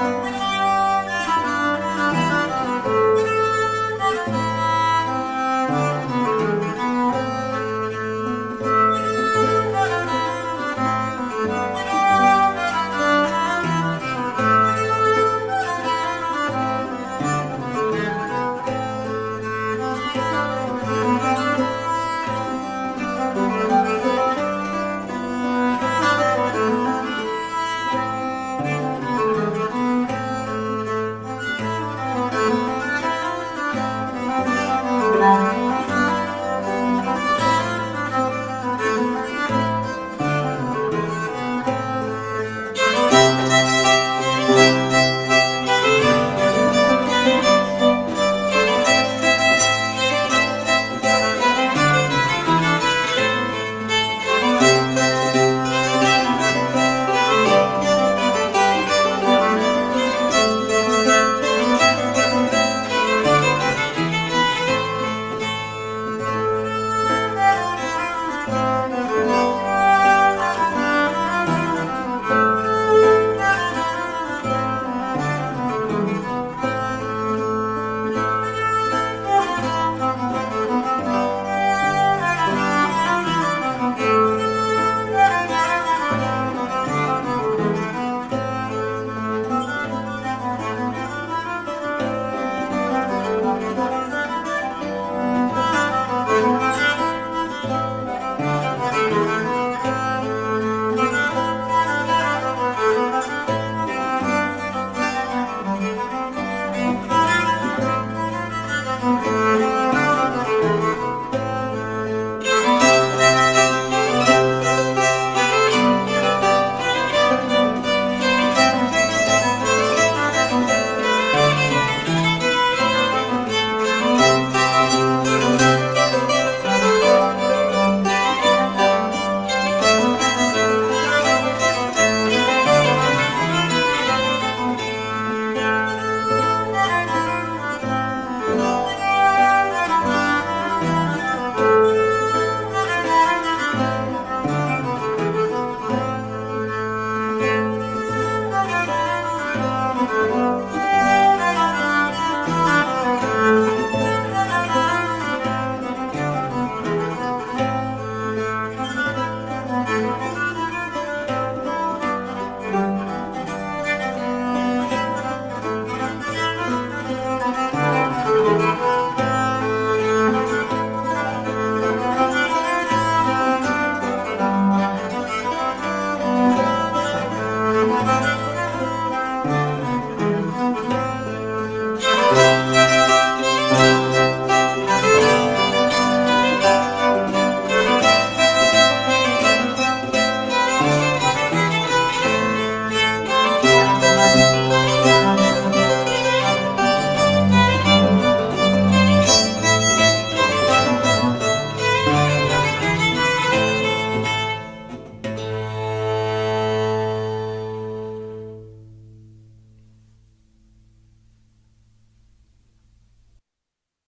Bye.